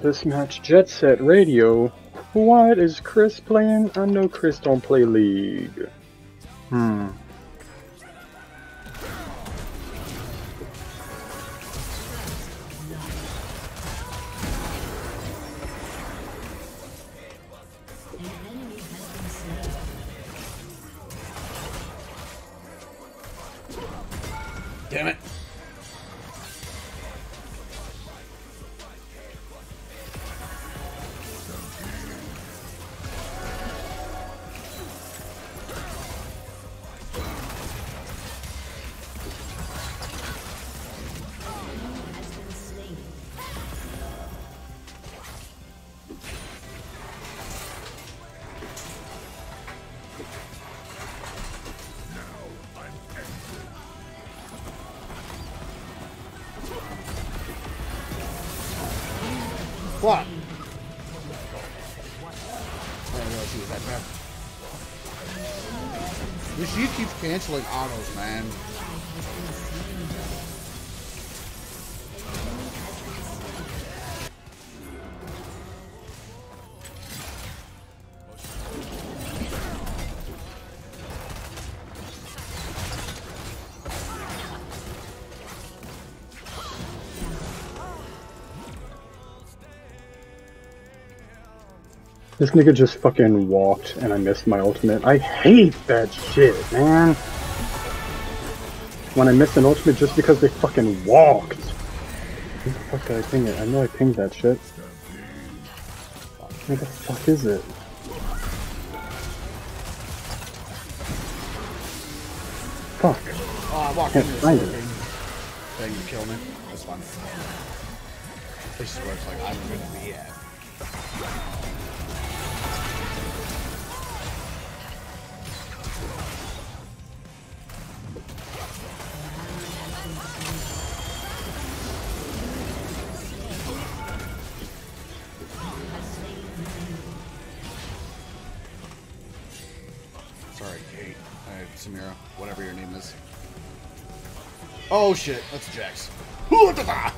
this match Jet Set Radio. What is Chris playing? I know Chris don't play League. Hmm. Damn it. What? I didn't realize he was that bad. This she keeps canceling autos, man. This nigga just fucking walked and I missed my ultimate. I hate that shit, man. When I miss an ultimate just because they fucking walked. Where the fuck did I ping it? I know I pinged that shit. Where the fuck is it? Fuck. Ah, oh, I walked Can't into this find it. thing. Thing to kill me. That's fine. This is where it's like I'm gonna be at. Sorry, Kate. Uh, Samira. Whatever your name is. Oh shit, that's Jax. Hoo-da-da!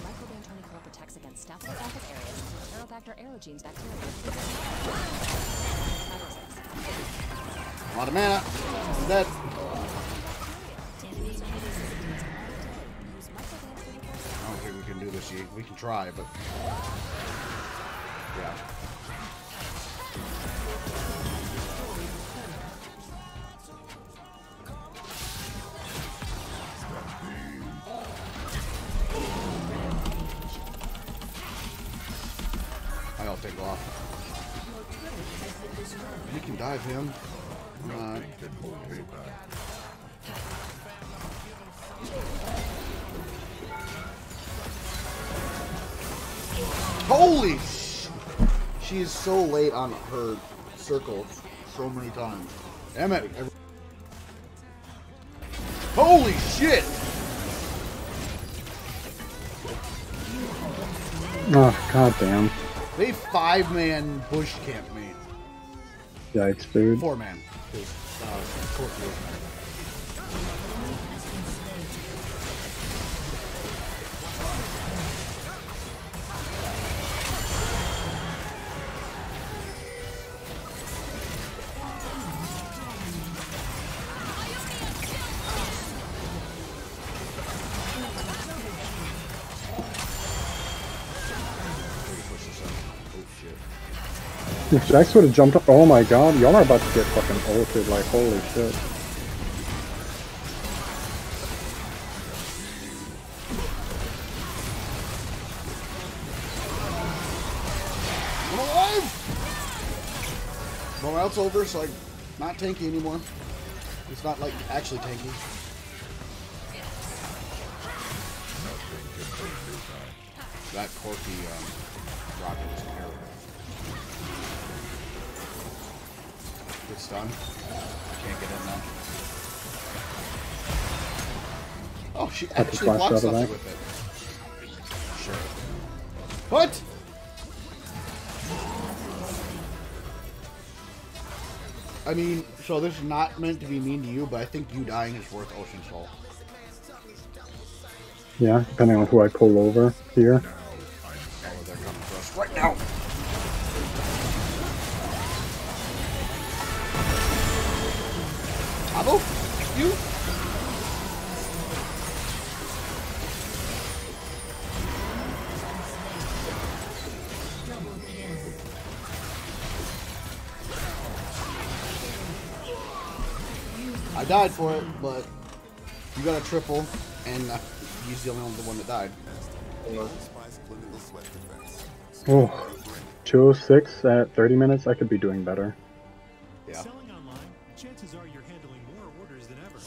Microban 24 protects against Staphylococcus aureus, Aerobacter aerogenes bacteria. A lot of mana. I think we can try, but. Yeah. I'll take off. We can dive him. Uh, Holy sh! She is so late on her circle so many times. Damn it. Every- Holy shit! Oh, god damn. They five man bush camp me. Yikes, dude. Four-man. Uh, Jax would have jumped up, oh my god, y'all are about to get fucking ulted, like, holy shit. Well, else over, so I'm not tanky anymore. It's not like actually tanky. That Corki um, rocket was terrible. Good stun. I can't get in now. Oh, she to actually blocks something with it. Sure. What? I mean, so this is not meant to be mean to you, but I think you dying is worth Ocean Soul. Yeah, depending on who I pull over here. I died for it, but you got a triple, and uh, he's the only one, the one that died. Oh, 206 at 30 minutes. I could be doing better. Yeah. Selling online, chances are you're handling more orders than ever.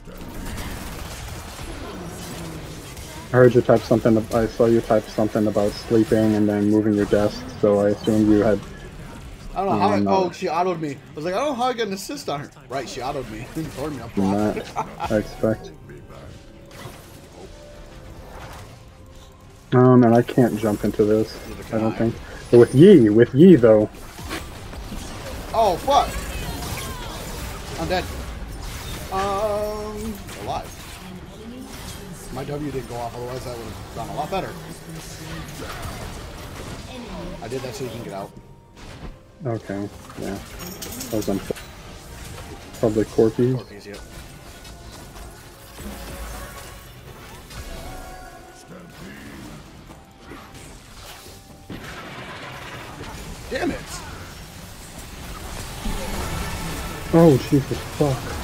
I heard you type something. I saw you type something about sleeping and then moving your desk. So I assumed you had. I don't know how. Oh, I, oh, she autoed me. I was like, I don't know how I got an assist on her. Right, she autoed me. Throwing me block. I expect. Um, and I can't jump into this. I don't think. But with Yi, with Yi though. Oh fuck! I'm dead. Um, alive. My W didn't go off, otherwise that would have gone a lot better. I did that so you can get out. Okay, yeah. That was on. Probably Corki. Corki's, yep. Damn it! Oh Jesus fuck!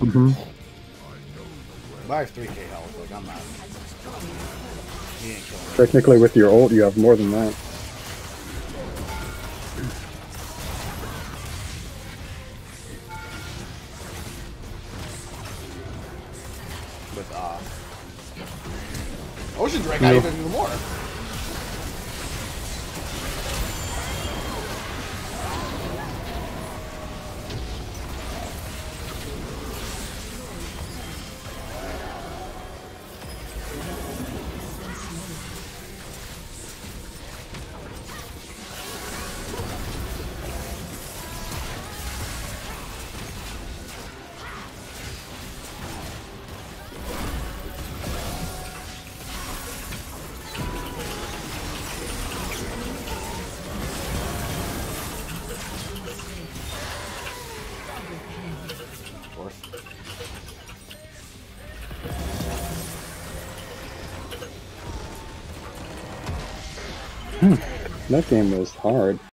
Mm-hmm. But I have 3k health, like I'm not. He ain't killing me. Technically, with your ult, you have more than that. with uh Ocean Drake, I even That game was hard.